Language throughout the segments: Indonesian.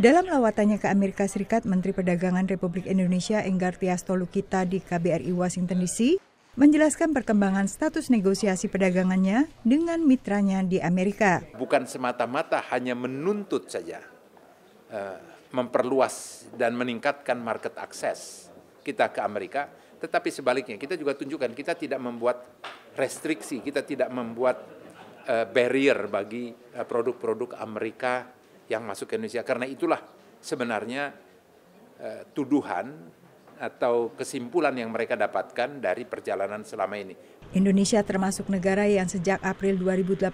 Dalam lawatannya ke Amerika Serikat, Menteri Perdagangan Republik Indonesia Enggar Tias Tolukita di KBRI Washington DC menjelaskan perkembangan status negosiasi perdagangannya dengan mitranya di Amerika. Bukan semata-mata hanya menuntut saja, uh, memperluas dan meningkatkan market akses kita ke Amerika, tetapi sebaliknya kita juga tunjukkan kita tidak membuat restriksi, kita tidak membuat uh, barrier bagi uh, produk-produk Amerika yang masuk ke Indonesia. Karena itulah sebenarnya uh, tuduhan atau kesimpulan yang mereka dapatkan dari perjalanan selama ini. Indonesia termasuk negara yang sejak April 2018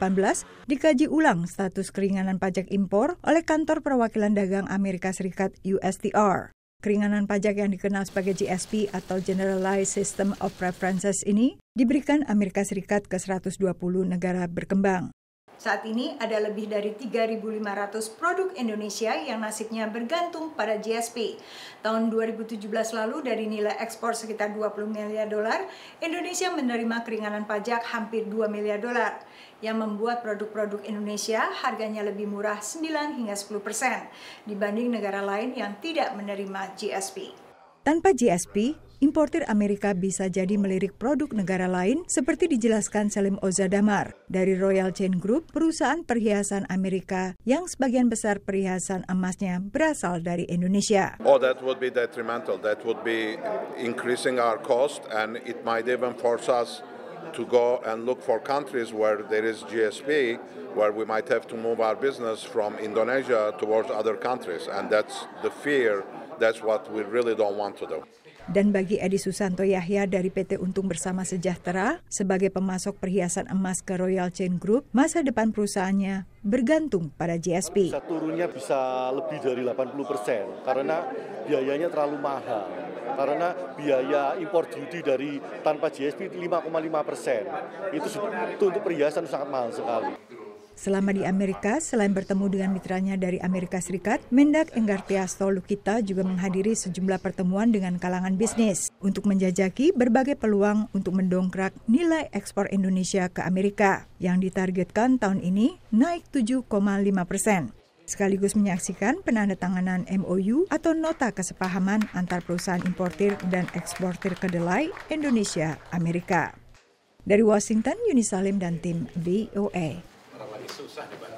dikaji ulang status keringanan pajak impor oleh Kantor Perwakilan Dagang Amerika Serikat USTR. Keringanan pajak yang dikenal sebagai GSP atau Generalized System of Preferences ini diberikan Amerika Serikat ke 120 negara berkembang. Saat ini ada lebih dari 3.500 produk Indonesia yang nasibnya bergantung pada GSP. Tahun 2017 lalu dari nilai ekspor sekitar 20 miliar dolar, Indonesia menerima keringanan pajak hampir 2 miliar dolar yang membuat produk-produk Indonesia harganya lebih murah 9 hingga 10 persen dibanding negara lain yang tidak menerima GSP. Tanpa GSP, importir Amerika bisa jadi melirik produk negara lain seperti dijelaskan Selim Ozadamar dari Royal Chain Group, perusahaan perhiasan Amerika yang sebagian besar perhiasan emasnya berasal dari Indonesia. Oh, that would be detrimental. That would be increasing our cost and it might even force us to go and look for countries where there is GSP, where we might have to move our business from Indonesia towards other countries. And that's the fear, that's what we really don't want to do. Dan bagi Edi Susanto Yahya dari PT Untung Bersama Sejahtera, sebagai pemasok perhiasan emas ke Royal Chain Group, masa depan perusahaannya bergantung pada GSP. Bisa turunnya bisa lebih dari 80 persen, karena biayanya terlalu mahal. Karena biaya impor duty dari tanpa GSP 5,5 persen. Itu untuk perhiasan sangat mahal sekali. Selama di Amerika, selain bertemu dengan mitranya dari Amerika Serikat, Mendak Enggartiasto Lukita juga menghadiri sejumlah pertemuan dengan kalangan bisnis untuk menjajaki berbagai peluang untuk mendongkrak nilai ekspor Indonesia ke Amerika yang ditargetkan tahun ini naik 7,5 persen sekaligus menyaksikan penandatanganan MOU atau nota kesepahaman antar perusahaan importir dan eksportir kedelai Indonesia Amerika. Dari Washington, Yunisalim dan tim VOA. So suicide by